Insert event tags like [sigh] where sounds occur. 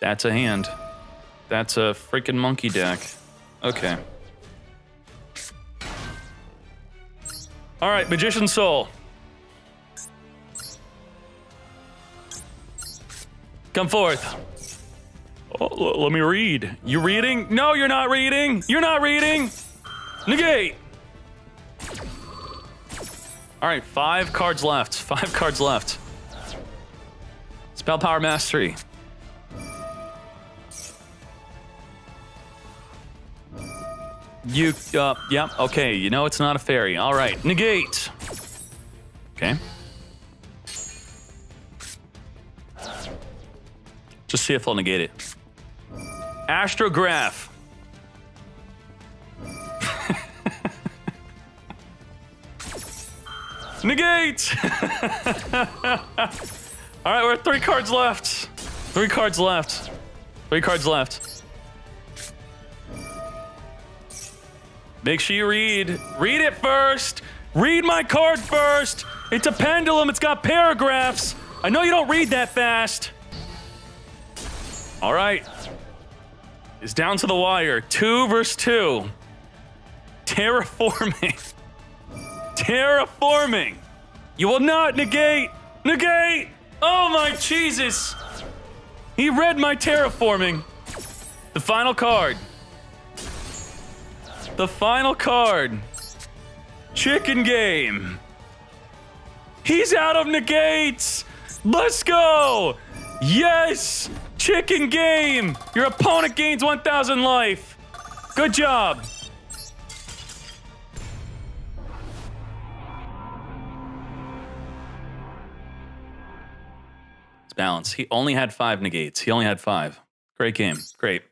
That's a hand. That's a freaking monkey deck. Okay. All right, Magician Soul. Come forth. Oh, let me read. You reading? No, you're not reading. You're not reading. Negate. All right, five cards left. Five cards left. Spell Power Mastery. You, uh, yeah, okay, you know it's not a fairy. All right, negate. Okay. Just see if I'll negate it. Astrograph. [laughs] negate! [laughs] All right, we're at three cards left. Three cards left. Three cards left. Make sure you read. Read it first. Read my card first. It's a pendulum. It's got paragraphs. I know you don't read that fast. All right. It's down to the wire. Two versus two. Terraforming. [laughs] Terraforming. You will not negate. Negate. Oh my Jesus. He read my terraforming. The final card. The final card. Chicken game. He's out of negates. Let's go. Yes. Chicken game. Your opponent gains 1,000 life. Good job. It's balance. He only had five negates. He only had five. Great game. Great.